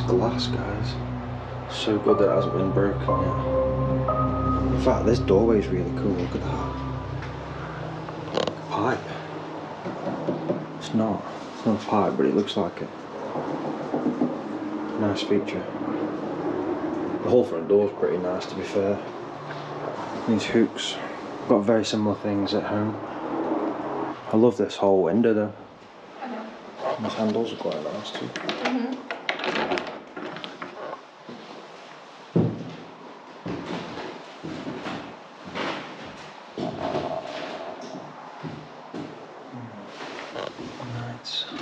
glass, guys. So good that it hasn't been broken yet. In fact, this doorway is really cool. Look at that. Pipe. It's not. It's not a pipe, but it looks like it. Nice feature. The whole front door's pretty nice, to be fair. These hooks. Got very similar things at home. I love this whole window though. These handles are quite nice too. Nice. It's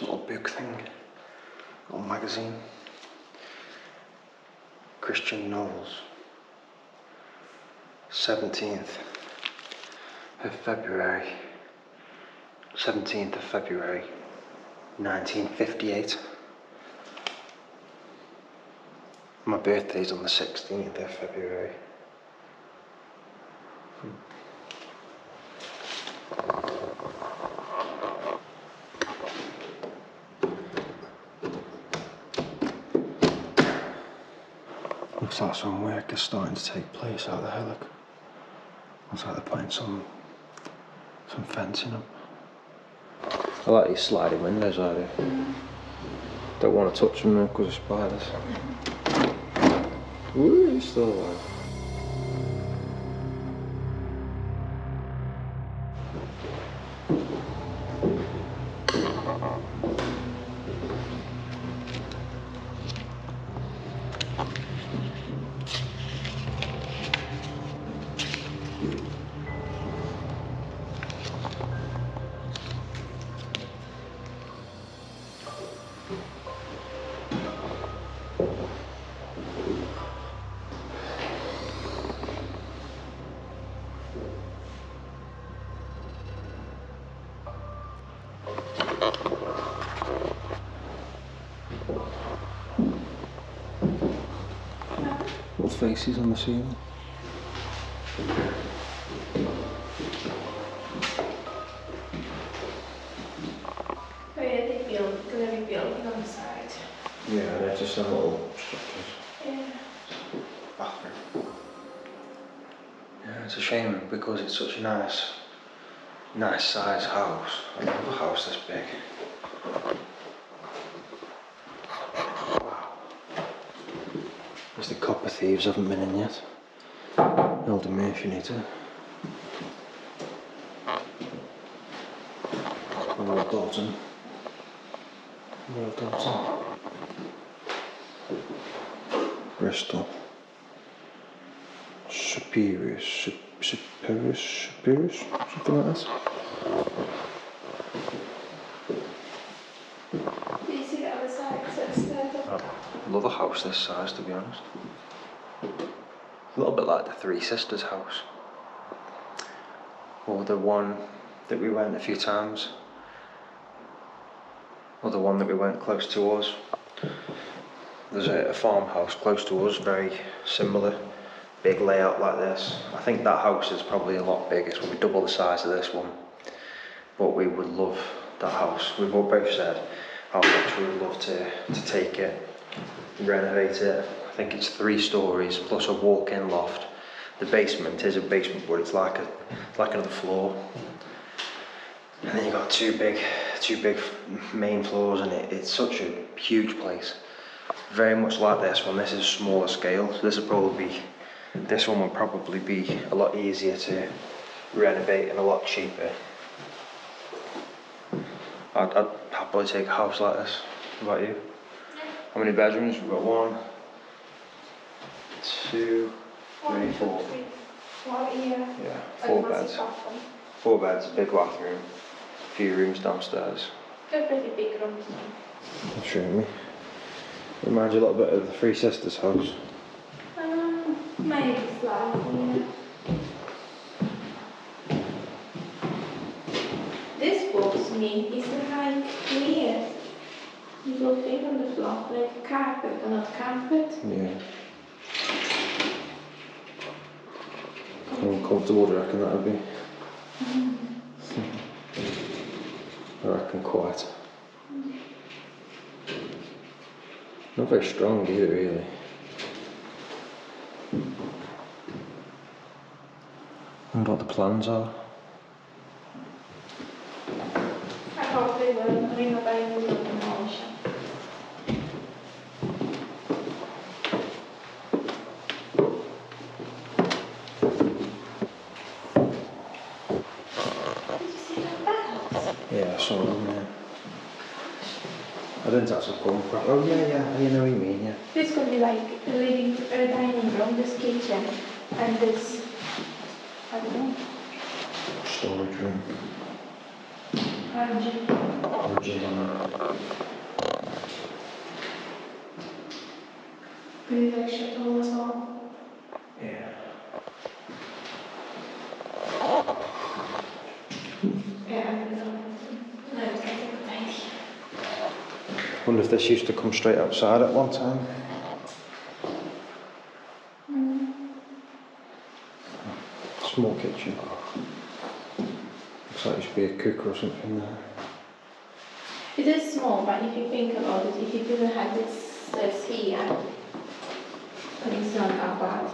little book thing, little magazine. Christian novels. 17th of February. 17th of February, 1958. My birthday's on the 16th of February. Looks like some work is starting to take place out there, look. Looks like they're putting some some fencing up. I like these sliding windows out here. Don't want to touch them because of spiders. Ooh, still alive. Faces on the ceiling. Oh yeah, they build, gonna be building on the side. Yeah, they're just some little structures. Yeah. bathroom. Yeah, it's a shame because it's such a nice Nice size house. I love a house this big. There's the copper thieves haven't been in yet. Elder Merchanator. Royal Doulton. Royal Doulton. Bristol. Superius. Sup- Superius. Superius? Something like that. Do you see the other side? So it's the I love a house this size, to be honest. A little bit like the Three Sisters house. Or the one that we went a few times. Or the one that we went close to us. There's a, a farmhouse close to us, very similar. Big layout like this. I think that house is probably a lot bigger. It's probably double the size of this one. But we would love that house. We both both said how much we would love to, to take it, renovate it. I think it's three stories plus a walk-in loft. The basement is a basement, but it's like a like another floor. And then you've got two big, two big main floors, and it, it's such a huge place. Very much like this one. This is smaller scale, so this would probably be, this one would probably be a lot easier to renovate and a lot cheaper. I'd, I'd happily take a house like this. What about you? How many bedrooms? We've got one, two, three, four. yeah. Yeah, four beds. Four beds, big bathroom, few rooms downstairs. They're pretty big rooms. I'll show me. Reminds you a little bit of the Three Sisters house. Um, maybe slightly. This box me is. It's looking on the floor like carpet, but not carpet. Yeah. How uncomfortable do you reckon that would be? I reckon quite. Not very strong either, really. I wonder what the plans are. I they will renovate the demolition. Did you see the bells? Yeah, I saw them, yeah. I didn't actually come from. Oh, yeah, yeah, I know what you mean, yeah. This could be like a living, a dining room, this kitchen, and this, I don't know, Storage room. origin. Or gym. Maybe like chateau as well. Yeah. Yeah, I don't know. No, it's like a good idea. Wonder if this used to come straight outside at one time. Small kitchen. Looks like there should be a cook or something there. It is small, but if you think about it, if you didn't have this, this here, it's not that bad.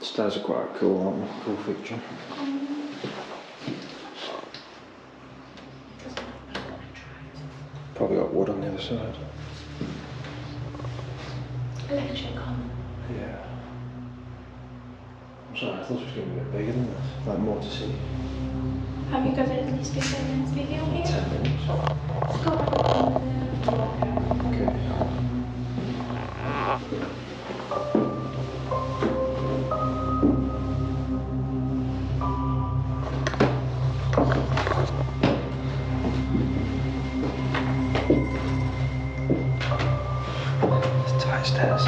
Stairs are quite cool, aren't they? Cool feature. Probably got wood on the other side. Electric on. Yeah. I'm sorry, I thought it was going to be a bit bigger than this. Like more to see. Have you got at least 15 minutes video here? Ten minutes. Let's go back to the water. Okay. Tight stairs.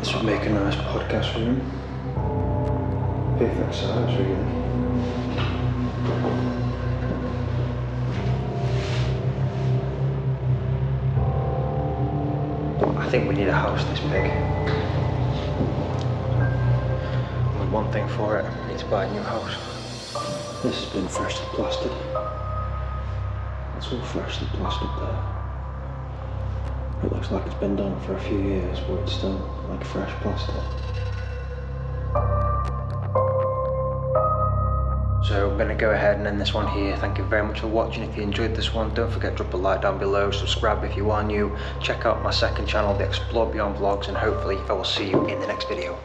This would make a nice podcast room. Perfect size, really. I think we need a house this big. One thing for it, we need to buy a new house. This has been freshly plastered. It's all freshly plastered there. It looks like it's been done for a few years, but it's still like fresh plaster. So I'm going to go ahead and end this one here. Thank you very much for watching. If you enjoyed this one, don't forget to drop a like down below. Subscribe if you are new. Check out my second channel, the Explore Beyond Vlogs, and hopefully I will see you in the next video.